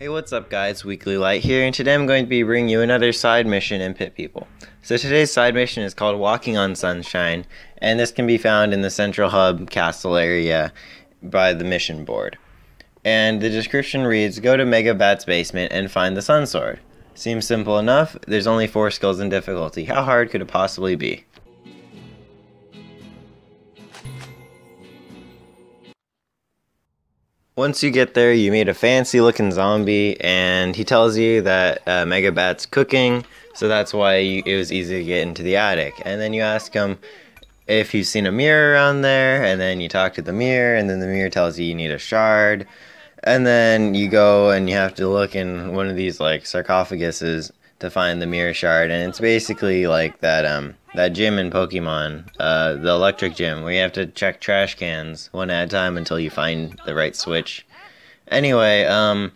Hey, what's up guys? Weekly Light here, and today I'm going to be bringing you another side mission in Pit People. So today's side mission is called Walking on Sunshine, and this can be found in the Central Hub Castle area by the mission board. And the description reads, go to Megabat's basement and find the Sun Sword. Seems simple enough, there's only 4 skills in difficulty. How hard could it possibly be? Once you get there, you meet a fancy looking zombie, and he tells you that uh, Megabat's cooking, so that's why you, it was easy to get into the attic. And then you ask him if you've seen a mirror around there, and then you talk to the mirror, and then the mirror tells you you need a shard. And then you go and you have to look in one of these like sarcophaguses to find the mirror shard, and it's basically like that um that gym in Pokemon, uh, the electric gym, where you have to check trash cans one at a time until you find the right switch. Anyway, um,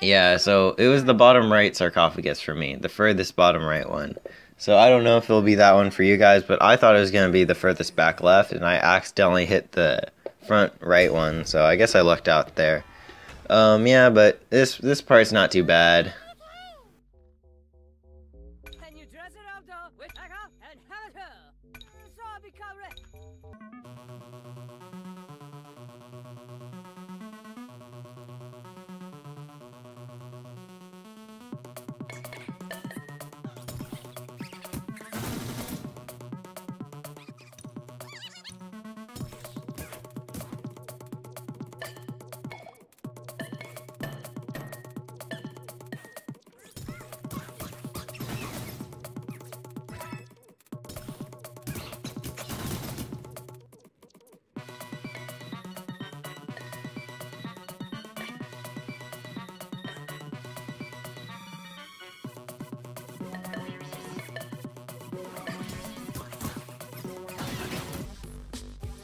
yeah, so it was the bottom right sarcophagus for me, the furthest bottom right one. So I don't know if it'll be that one for you guys, but I thought it was gonna be the furthest back left, and I accidentally hit the front right one, so I guess I lucked out there. Um, yeah, but this this part's not too bad.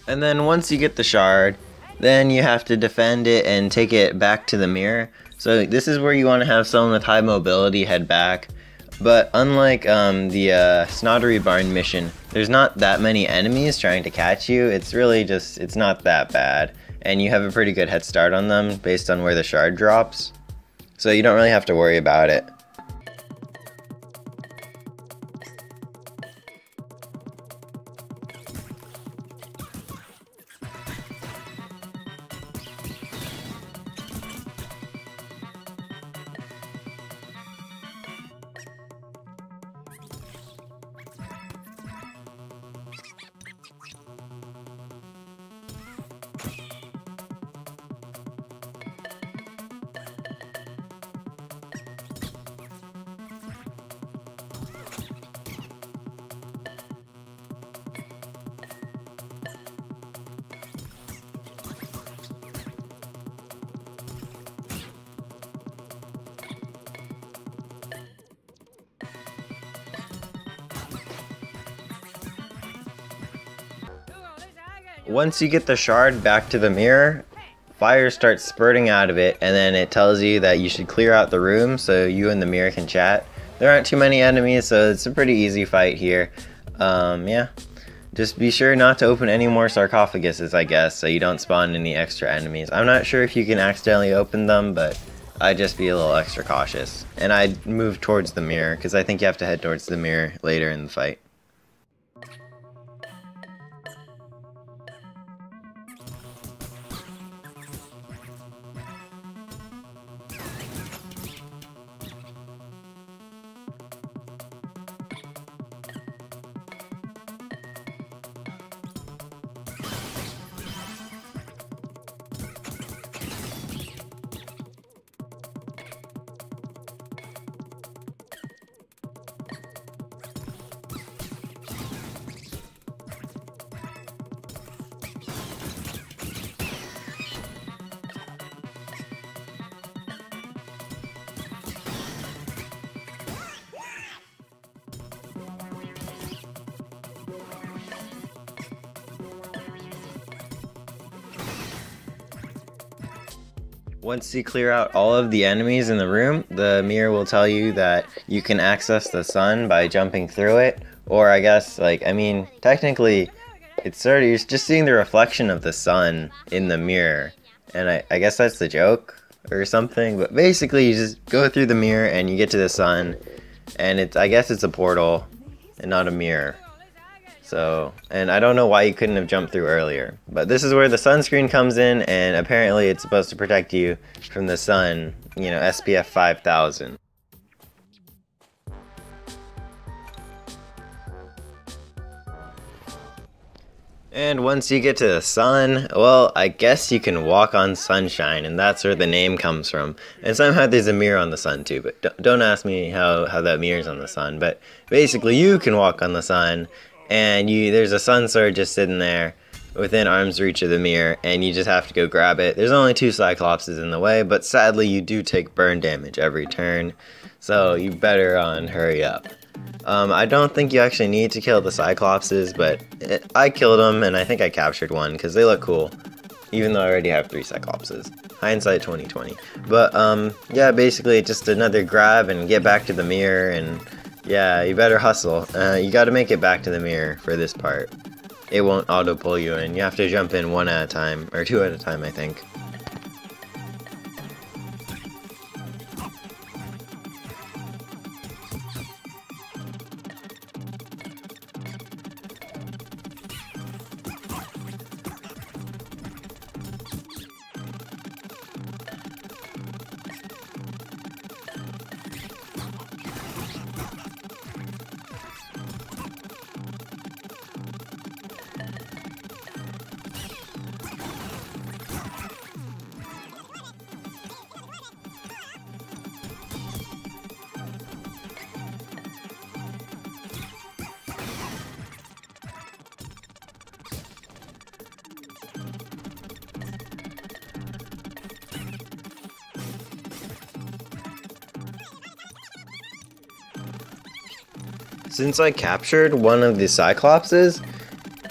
And then once you get the shard, then you have to defend it and take it back to the mirror. So this is where you want to have someone with high mobility head back. But unlike um, the uh, Barn mission, there's not that many enemies trying to catch you. It's really just, it's not that bad. And you have a pretty good head start on them based on where the shard drops. So you don't really have to worry about it. Once you get the shard back to the mirror, fire starts spurting out of it, and then it tells you that you should clear out the room so you and the mirror can chat. There aren't too many enemies, so it's a pretty easy fight here. Um, yeah. Just be sure not to open any more sarcophaguses, I guess, so you don't spawn any extra enemies. I'm not sure if you can accidentally open them, but I'd just be a little extra cautious. And I'd move towards the mirror, because I think you have to head towards the mirror later in the fight. Once you clear out all of the enemies in the room, the mirror will tell you that you can access the sun by jumping through it. Or I guess, like, I mean, technically, it's sort of, you're just seeing the reflection of the sun in the mirror. And I, I guess that's the joke. or something. But basically, you just go through the mirror and you get to the sun, and it's I guess it's a portal and not a mirror. So, and I don't know why you couldn't have jumped through earlier. But this is where the sunscreen comes in, and apparently it's supposed to protect you from the sun, you know, SPF 5000. And once you get to the sun, well, I guess you can walk on sunshine, and that's where the name comes from. And somehow there's a mirror on the sun too, but don't ask me how, how that mirror's on the sun. But basically, you can walk on the sun, and you there's a sun sword just sitting there within arm's reach of the mirror, and you just have to go grab it. There's only two Cyclopses in the way, but sadly, you do take burn damage every turn, so you better on hurry up. Um, I don't think you actually need to kill the Cyclopses, but it, I killed them, and I think I captured one, because they look cool. Even though I already have three Cyclopses. Hindsight 2020. But, um, yeah, basically just another grab and get back to the mirror, and yeah, you better hustle. Uh, you gotta make it back to the mirror for this part. It won't auto-pull you in. You have to jump in one at a time, or two at a time, I think. Since I captured one of the Cyclopses,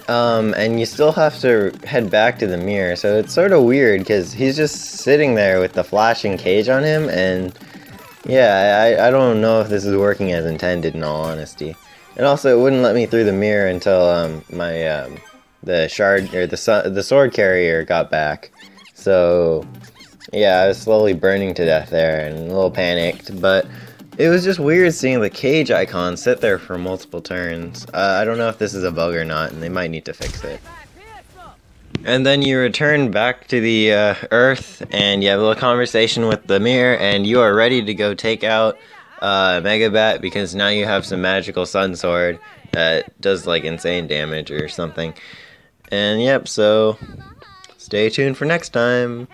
um, and you still have to head back to the mirror, so it's sort of weird because he's just sitting there with the flashing cage on him, and yeah, I, I don't know if this is working as intended in all honesty. And also, it wouldn't let me through the mirror until um, my um, the shard or the the sword carrier got back. So yeah, I was slowly burning to death there and a little panicked, but it was just weird seeing the cage icon sit there for multiple turns. Uh, I don't know if this is a bug or not, and they might need to fix it. And then you return back to the uh, Earth, and you have a little conversation with the mirror, and you are ready to go take out uh, Megabat because now you have some magical Sun Sword that does like insane damage or something. And yep, so stay tuned for next time.